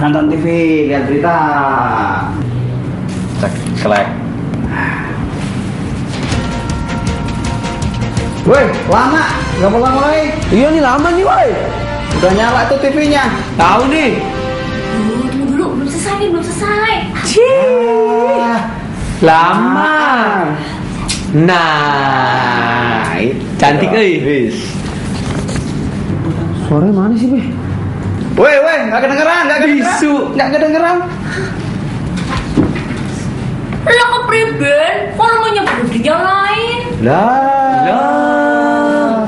nonton TV, lihat berita. Cek selek. Woi, lama, nggak pulang mulai. Iya nih lama nih woi. Udah nyala tuh TV-nya. Tahu nih. Dulu, tunggu dulu, belum selesai nih, belum selesai. Ah, Lama. Nah, cantik euy. Wis. Suara mana sih, Be? Woi, woi, nggak kedengeran, nggak kedengeran. Bisu. Nggak kedengeran. Lo ke Priben, volumenya belum dinyalain. Lah.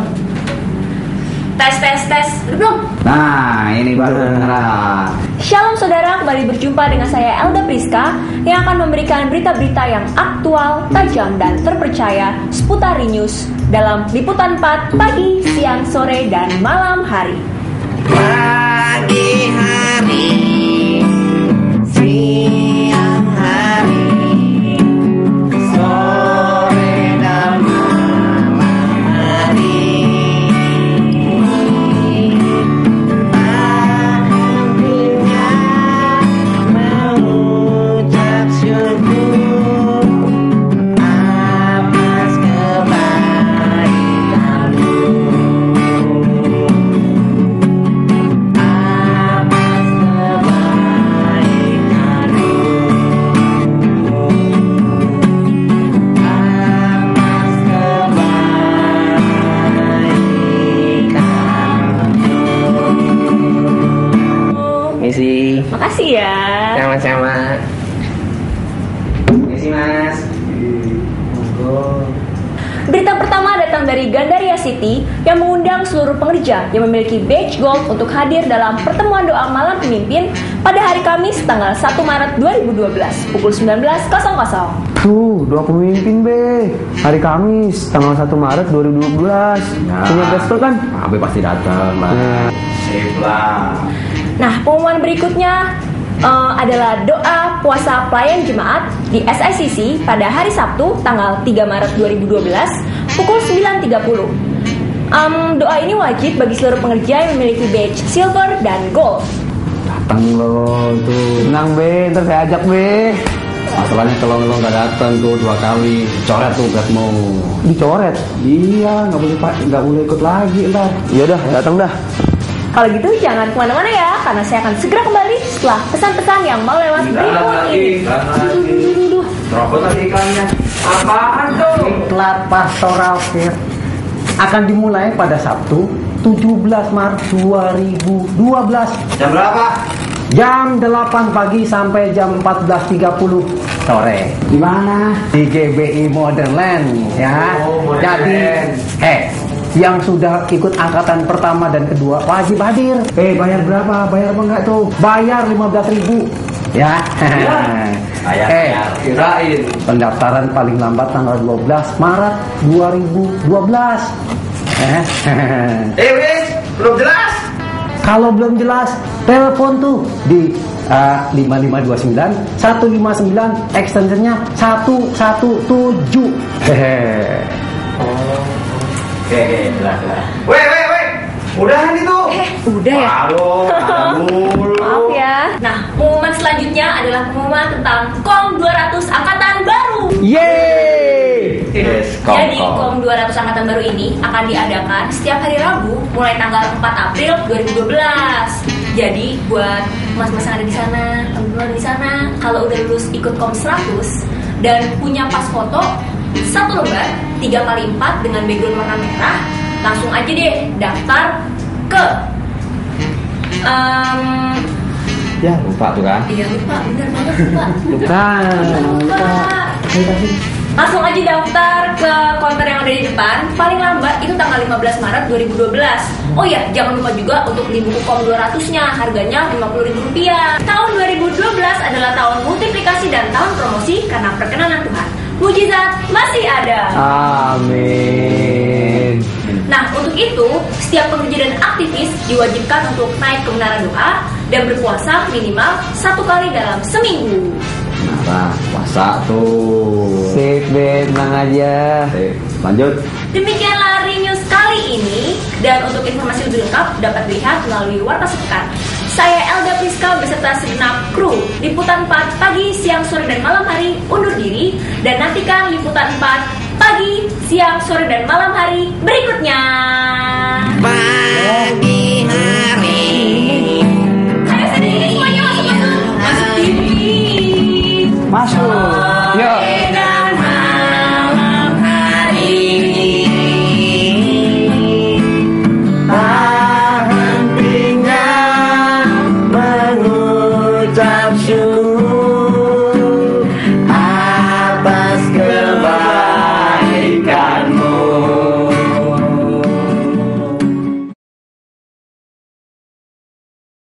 Tes, tes, tes. Udah belum? Nah, ini baru kedengeran. Shalom saudara, kembali berjumpa dengan saya Elda Priska yang akan memberikan berita-berita yang aktual, tajam, dan terpercaya seputar news dalam liputan 4 pagi, siang, sore, dan malam hari. Pagi Makasih ya. sama-sama Misi mas Berita pertama datang dari Gandaria City yang mengundang seluruh pengerja yang memiliki badge gold untuk hadir dalam pertemuan doa malam pemimpin pada hari Kamis tanggal 1 Maret 2012 pukul 19.00. Tuh, doa pemimpin be. Hari Kamis, tanggal 1 Maret 2012. Punya gestur kan? Abe pasti datang lah. Nah. Sip lah. Nah, pengumuman berikutnya eh, adalah doa puasa pelayan jemaat di SICC pada hari Sabtu tanggal 3 Maret 2012 pukul 9.30. Em, doa ini wajib bagi seluruh pengerja yang memiliki badge silver dan gold. Datang lo tuh. Tenang be, ntar saya ajak be. Masalahnya kalau lo nggak datang tuh dua kali, coret tuh beratmu. Dicoret. Iya, nggak boleh pak, nggak boleh ikut lagi ntar. Iya dah, datang dah. Kalau gitu jangan ke mana-mana ya, karena saya akan segera kembali setelah pesan-pesan yang mau lewat berikut ini. Lagi iklannya. Apaan tuh? Iklan Pastoral Fair akan dimulai pada Sabtu 17 Maret 2012 Jam berapa? jam 8 pagi sampai jam 14.30 sore Di mana? di GBI Modernland ya. Oh, Modern Jadi Land. eh yang sudah ikut angkatan pertama dan kedua wajib hadir. Eh bayar berapa? Bayar apa enggak tuh? Bayar 15.000 ya. Ayah, eh kirain. pendaftaran paling lambat tanggal 12 Maret 2012. Eh, Eh, wis, belum jelas. Kalau belum jelas, telepon tuh di uh, 5529 159 extensionnya 117. Hehe. Oke, jelas. Weh, weh, weh. Udahan itu. Eh, udah ya? Halo. Maaf ya. Nah, pengumuman selanjutnya adalah pengumuman tentang KOM 200 Angkatan Baru. Yeay! Yes, kom, Jadi kom. KOM 200 Angkatan Baru ini akan diadakan setiap hari Rabu mulai tanggal 4 April 2012. Jadi buat mas-mas yang ada di sana, teman-teman di sana, kalau udah lulus ikut KOM 100 dan punya pas foto satu lembar 3 kali 4 dengan background warna merah, langsung aja deh daftar ke em, Ya, lupa tuh kan. Iya lupa, bener banget lupa. Nah, lupa. Langsung aja daftar ke konter yang ada di depan. Paling lambat itu tanggal 15 Maret 2012. Oh iya, jangan lupa juga untuk beli buku KOM 200-nya. Harganya Rp50.000. Tahun 2012 adalah tahun multiplikasi dan tahun promosi karena perkenanan Tuhan. Mujizat masih ada. Amin. Nah, untuk itu, setiap pekerja dan aktivis diwajibkan untuk naik ke menara doa dan berpuasa minimal satu kali dalam seminggu. Nah, puasa tuh. Sip be, tenang aja. Sip, lanjut. Demikianlah Renews kali ini dan untuk informasi lebih lengkap dapat dilihat melalui Warta Sepekan. Saya Elda Priska beserta segenap kru. Liputan 4 pagi, siang, sore, dan malam hari undur diri. Dan nantikan Liputan 4 pagi, siang, sore, dan malam hari berikutnya. Pagi